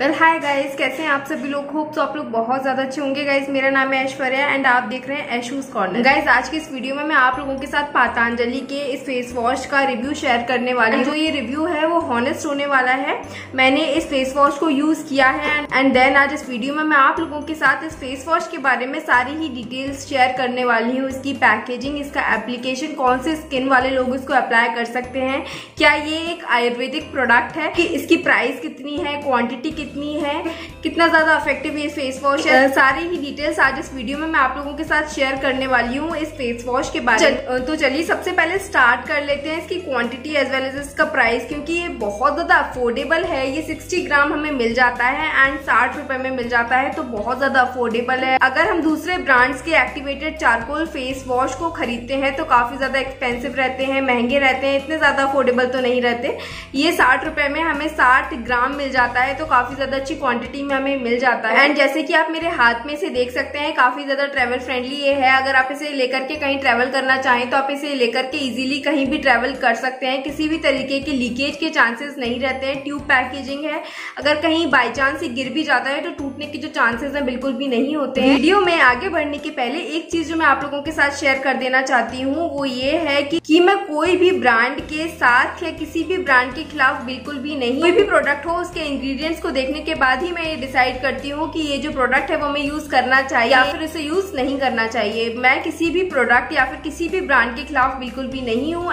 Well hi guys कैसे हैं आप सभी लोग? होप तो आप लोग बहुत ज़्यादा अच्छे होंगे गाइज़ मेरा नाम है ऐश्वर्या एंड आप देख रहे हैं ऐशूज कॉर्नर गाइस आज की इस वीडियो में मैं आप लोगों के साथ पातांजलि के इस फेस वॉश का रिव्यू शेयर करने वाली हूँ। जो ये रिव्यू है वो हॉनेस्ट होने वाला है। मैंने इस फेस वॉश को यूज़ किया है एंड देन आज इस वीडियो में मैं आप लोगों के साथ इस फेस वॉश के बारे में सारी ही डिटेल्स शेयर करने वाली हूँ। इसकी पैकेजिंग इसका एप्लीकेशन कौन से स्किन वाले लोग इसको अप्लाई कर सकते हैं? क्या ये एक आयुर्वेदिक प्रोडक्ट है कि इसकी प्राइस कितनी है क्वांटिटी कितनी है कितना ज़्यादा अफेक्टिव ये फेस वॉश है। सारी ही डिटेल्स आज इस वीडियो में मैं आप लोगों के साथ शेयर करने वाली हूँ इस फेस वॉश के बारे में। तो चलिए सबसे पहले स्टार्ट कर लेते हैं इसकी क्वांटिटी एज वेल एज इसका प्राइस क्योंकि ये बहुत ज़्यादा अफोर्डेबल है। ये 60 ग्राम हमें मिल जाता है एंड साठ रुपए में मिल जाता है तो बहुत ज़्यादा अफोर्डेबल है। अगर हम दूसरे ब्रांड्स के एक्टिवेटेड चारकोल फेस वॉश को खरीदते हैं तो काफ़ी ज़्यादा एक्सपेंसिव रहते हैं महँगे रहते हैं इतने ज़्यादा अफोर्डेबल तो नहीं रहते। ये साठ रुपए में हमें साठ ग्राम मिल जाता है तो काफ़ी ज़्यादा अच्छी क्वांटिटी में हमें मिल जाता है। एंड जैसे कि आप मेरे हाथ में से देख सकते हैं काफ़ी ज़्यादा ट्रेवल फ्रेंडली ये है। अगर आप इसे लेकर के कहीं ट्रेवल करना चाहें तो आप इसे लेकर के इजीली कहीं भी ट्रेवल कर सकते हैं। किसी भी तरीके के लीकेज के चांसेस नहीं रहते हैं। ट्यूब पैकेजिंग है। अगर कहीं बाई चांस गिर भी जाता है तो टूटने के जो चांसेस है बिल्कुल भी नहीं होते हैं। वीडियो में आगे बढ़ने के पहले एक चीज़ जो मैं आप लोगों के साथ शेयर कर देना चाहती हूँ वो ये है कि, मैं कोई भी ब्रांड के साथ या किसी भी ब्रांड के खिलाफ बिल्कुल भी नहीं कोई भी प्रोडक्ट हो उसके इंग्रेडिएंट्स को देखने के बाद ही मैं ये डिसाइड करती हूँ कि ये जो प्रोडक्ट है वो हमें यूज़ करना चाहिए या फिर उसे यूज़ नहीं करना चाहिए। मैं किसी भी प्रोडक्ट या फिर किसी भी ब्रांड के खिलाफ बिल्कुल भी नहीं हूँ।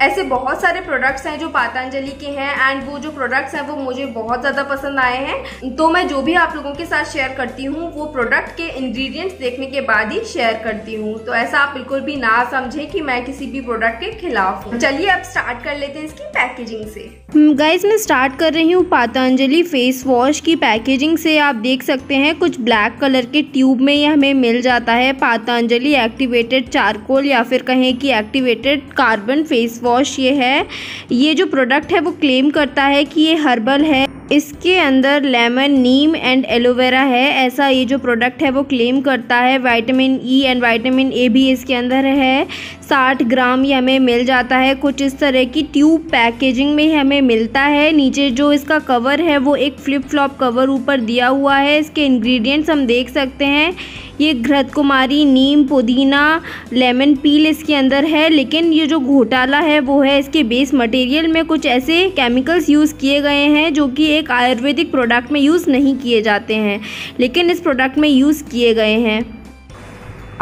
ऐसे बहुत सारे प्रोडक्ट्स हैं जो पातंजलि के हैं एंड वो जो प्रोडक्ट्स हैं वो मुझे बहुत ज़्यादा पसंद आए हैं। तो मैं जो भी आप लोगों के साथ शेयर करती हूँ, वो प्रोडक्ट के इंग्रेडिएंट्स देखने के बाद ही शेयर करती हूँ। तो ऐसा आप बिल्कुल भी ना समझे कि मैं किसी भी प्रोडक्ट के खिलाफ हूँ। चलिए अब स्टार्ट कर लेते हैं इसकी पैकेजिंग से। गाइस मैं स्टार्ट कर रही हूँ पातंजलि फेस वॉश की पैकेजिंग से। आप देख सकते हैं, कुछ ब्लैक कलर के ट्यूब में ये हमें मिल जाता है पातंजलि एक्टिवेटेड चारकोल या फिर कहें कि एक्टिवेटेड कार्बन फेस वॉश ये है। ये जो प्रोडक्ट है वो क्लेम करता है कि ये हर्बल है। इसके अंदर लेमन नीम एंड एलोवेरा है। ऐसा ये जो प्रोडक्ट है वो क्लेम करता है। Vitamin E and vitamin A भी इसके अंदर है। साठ ग्राम ये हमें मिल जाता है। कुछ इस तरह की ट्यूब पैकेजिंग में हमें मिलता है। नीचे जो इसका कवर है वो एक फ्लिप फ्लॉप कवर ऊपर दिया हुआ है। इसके इंग्रेडिएंट्स हम देख सकते हैं। ये घृत कुमारी नीम, पुदीना, लेमन पील इसके अंदर है, लेकिन ये जो घोटाला है, वो है इसके बेस मटेरियल में कुछ ऐसे केमिकल्स यूज़ किए गए हैं जो कि एक आयुर्वेदिक प्रोडक्ट में यूज़ नहीं किए जाते हैं, लेकिन इस प्रोडक्ट में यूज़ किए गए हैं।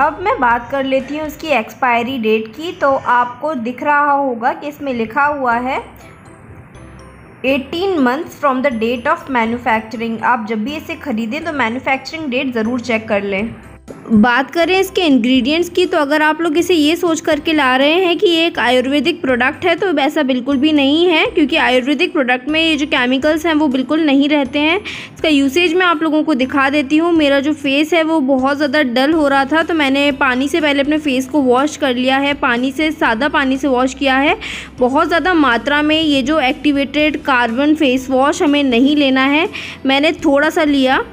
अब मैं बात कर लेती हूँ इसकी एक्सपायरी डेट की तो आपको दिख रहा होगा कि इसमें लिखा हुआ है 18 months from the date of manufacturing आप जब भी इसे ख़रीदें तो मैन्युफैक्चरिंग डेट ज़रूर चेक कर लें। बात करें इसके इंग्रेडिएंट्स की तो अगर आप लोग इसे ये सोच करके ला रहे हैं कि ये एक आयुर्वेदिक प्रोडक्ट है तो ऐसा बिल्कुल भी नहीं है, क्योंकि आयुर्वेदिक प्रोडक्ट में ये जो केमिकल्स हैं, वो बिल्कुल नहीं रहते हैं। इसका यूसेज मैं आप लोगों को दिखा देती हूँ। मेरा जो फेस है, वो बहुत ज़्यादा डल हो रहा था तो मैंने पानी से पहले अपने फेस को वॉश कर लिया है। पानी से, सादा पानी से वॉश किया है। बहुत ज़्यादा मात्रा में ये जो एक्टिवेटेड कार्बन फेस वॉश हमें नहीं लेना है। मैंने थोड़ा सा लिया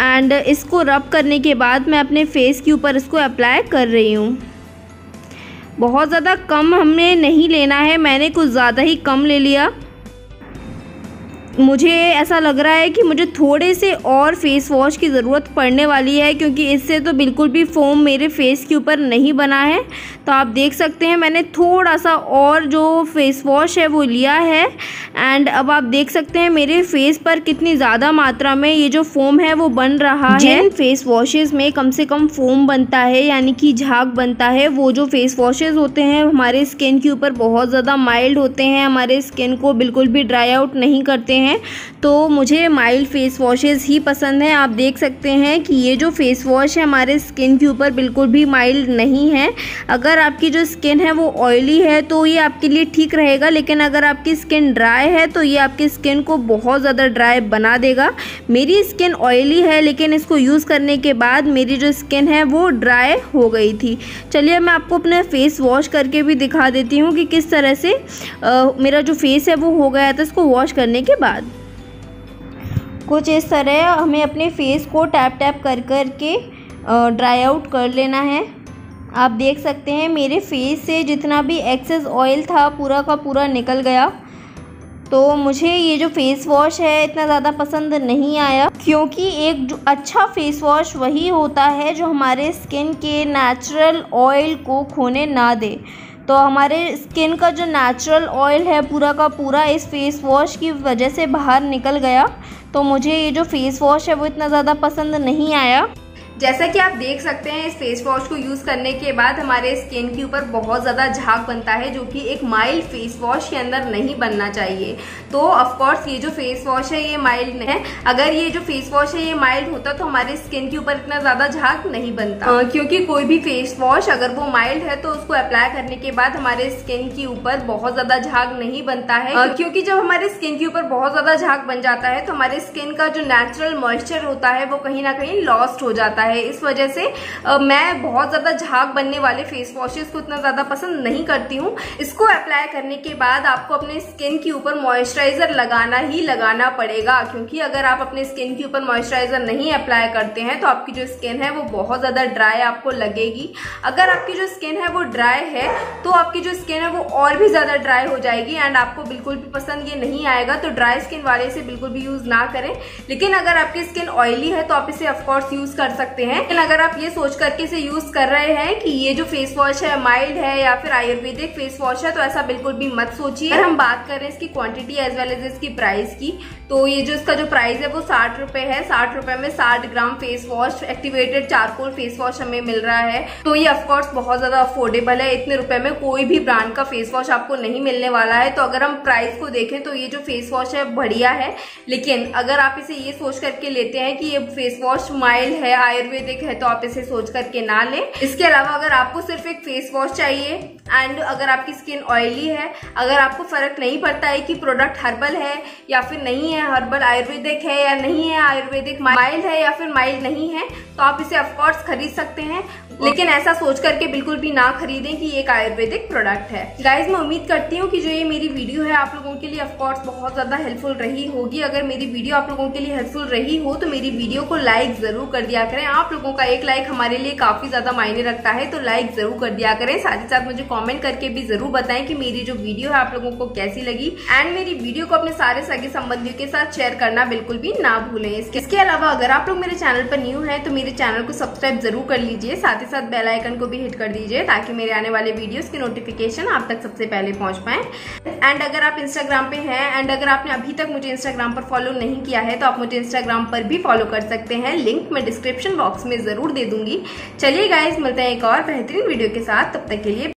एंड इसको रब करने के बाद मैं अपने फेस के ऊपर इसको अप्लाई कर रही हूँ। बहुत ज़्यादा कम हमने नहीं लेना है, मैंने कुछ ज़्यादा ही कम ले लिया। मुझे ऐसा लग रहा है कि मुझे थोड़े से और फेस वॉश की ज़रूरत पड़ने वाली है, क्योंकि इससे तो बिल्कुल भी फोम मेरे फेस के ऊपर नहीं बना है। तो आप देख सकते हैं, मैंने थोड़ा सा और जो फेस वॉश है वो लिया है। एंड अब आप देख सकते हैं, मेरे फेस पर कितनी ज़्यादा मात्रा में ये जो फोम है वो बन रहा है। फेस वॉशेज़ में कम से कम फोम बनता है, यानी कि झाग बनता है, वो जो फेस वॉशेज़ होते हैं, हमारे स्किन के ऊपर बहुत ज़्यादा माइल्ड होते हैं, हमारे स्किन को बिल्कुल भी ड्राई आउट नहीं करते हैं। हैं तो मुझे माइल्ड फेस वॉशेज़ ही पसंद हैं। आप देख सकते हैं कि ये जो फेस वॉश है हमारे स्किन के ऊपर बिल्कुल भी माइल्ड नहीं है। अगर आपकी जो स्किन है वो ऑयली है तो ये आपके लिए ठीक रहेगा लेकिन अगर आपकी स्किन ड्राई है तो ये आपकी स्किन को बहुत ज़्यादा ड्राई बना देगा। मेरी स्किन ऑयली है लेकिन इसको यूज़ करने के बाद मेरी जो स्किन है वो ड्राई हो गई थी। चलिए मैं आपको अपने फेस वॉश करके भी दिखा देती हूँ कि किस तरह से आ, मेरा जो फेस है वो हो गया था इसको वॉश करने के बाद। कुछ इस तरह हमें अपने फेस को टैप टैप कर कर के ड्राई आउट कर लेना है। आप देख सकते हैं मेरे फेस से जितना भी एक्सेस ऑयल था पूरा का पूरा निकल गया। तो मुझे ये जो फेस वॉश है इतना ज़्यादा पसंद नहीं आया, क्योंकि एक जो अच्छा फेस वॉश वही होता है जो हमारे स्किन के नेचुरल ऑयल को खोने ना दे। तो हमारे स्किन का जो नेचुरल ऑयल है पूरा का पूरा इस फेस वॉश की वजह से बाहर निकल गया। तो मुझे ये जो फेस वॉश है वो इतना ज़्यादा पसंद नहीं आया। जैसा कि आप देख सकते हैं इस फेस वॉश को यूज़ करने के बाद हमारे स्किन के ऊपर बहुत ज़्यादा झाग बनता है जो कि एक माइल्ड फेस वॉश के अंदर नहीं बनना चाहिए। तो ऑफकोर्स ये जो फेस वॉश है ये माइल्ड है। अगर ये जो फेस वॉश है ये माइल्ड होता तो हमारे स्किन के ऊपर इतना ज़्यादा झाग नहीं बनता। आ, क्योंकि कोई भी फेस वॉश अगर वो माइल्ड है तो उसको अप्लाई करने के बाद हमारे स्किन के ऊपर बहुत ज़्यादा झाग नहीं बनता है। आ, क्योंकि जब हमारे स्किन के ऊपर बहुत ज़्यादा झाग बन जाता है तो हमारे स्किन का जो नेचुरल मॉइस्चर होता है वो कहीं ना कहीं लॉस्ट हो जाता है। इस वजह से आ, मैं बहुत ज़्यादा झाग बनने वाले फेस वॉशेस को इतना ज़्यादा पसंद नहीं करती हूँ। इसको अप्लाई करने के बाद आपको अपने स्किन के ऊपर मॉइस्चराइजर लगाना ही लगाना पड़ेगा क्योंकि अगर आप अपने स्किन के ऊपर मॉइस्चराइजर नहीं अप्लाई करते हैं तो आपकी जो स्किन है वो बहुत ज़्यादा ड्राई आपको लगेगी। अगर आपकी जो स्किन है वो ड्राई है तो आपकी जो स्किन है वो और भी ज़्यादा ड्राई हो जाएगी एंड आपको बिल्कुल भी पसंद ये नहीं आएगा तो ड्राई स्किन वाले से बिल्कुल भी यूज़ ना करें। लेकिन अगर आपकी स्किन ऑयली है तो आप इसे ऑफकोर्स यूज़ कर सकते हैं। लेकिन अगर आप ये सोच करके इसे यूज़ कर रहे हैं कि ये जो फेस वॉश है माइल्ड है या फिर आयुर्वेदिक फेस वॉश है तो ऐसा बिल्कुल भी मत सोचिए। अगर हम बात करें इसकी क्वांटिटी एज वेल एज इसकी प्राइस की तो ये जो इसका जो प्राइस है वो साठ रुपए है। साठ रुपए में साठ gram face wash activated charcoal face wash हमें मिल रहा है। तो ये ऑफकोर्स बहुत ज़्यादा अफोर्डेबल है। इतने रुपए में कोई भी ब्रांड का फेस वॉश आपको नहीं मिलने वाला है। तो अगर हम प्राइस को देखें तो ये जो फेस वॉश है, बढ़िया है। लेकिन अगर आप इसे ये सोच करके लेते हैं कि ये फेस वॉश माइल्ड है आयुर्वेदिक है तो आप इसे सोच करके ना लें। इसके अलावा अगर आपको सिर्फ़ एक फेस वॉश चाहिए एंड अगर आपकी स्किन ऑयली है, अगर आपको फ़र्क नहीं पड़ता है कि प्रोडक्ट हर्बल है, या फिर नहीं है हर्बल आयुर्वेदिक है, या नहीं है आयुर्वेदिक माइल्ड है या फिर माइल्ड नहीं है तो आप इसे ऑफकोर्स खरीद सकते हैं। लेकिन ऐसा सोच करके बिल्कुल भी ना खरीदें कि ये एक आयुर्वेदिक प्रोडक्ट है। गाइज़ मैं उम्मीद करती हूँ कि जो ये मेरी वीडियो है, आप लोगों के लिए ऑफकोर्स बहुत ज़्यादा हेल्पफुल रही होगी। अगर मेरी वीडियो आप लोगों के लिए हेल्पफुल रही हो तो मेरी वीडियो को लाइक ज़रूर कर दिया करें। आप लोगों का एक लाइक हमारे लिए काफ़ी ज़्यादा मायने रखता है तो लाइक ज़रूर कर दिया करें। साथ ही साथ मुझे कॉमेंट करके भी ज़रूर बताएँ कि मेरी जो वीडियो है आप लोगों को कैसी लगी। एंड मेरी वीडियो को अपने सारे सगे संबंधियों के साथ शेयर करना बिल्कुल भी ना भूलें। इसके अलावा अगर आप लोग मेरे चैनल पर न्यू है तो मेरे चैनल को सब्सक्राइब ज़रूर कर लीजिए। साथ ही साथ बेल आइकन को भी हिट कर दीजिए ताकि मेरे आने वाले वीडियोस की नोटिफिकेशन आप तक सबसे पहले पहुँच पाए। एंड अगर आप इंस्टाग्राम पे हैं एंड अगर आपने अभी तक मुझे इंस्टाग्राम पर फॉलो नहीं किया है तो आप मुझे इंस्टाग्राम पर भी फॉलो कर सकते हैं। लिंक मैं डिस्क्रिप्शन बॉक्स में ज़रूर दे दूँगी। चलिए गाइज़ मिलते हैं एक और बेहतरीन वीडियो के साथ। तब तक के लिए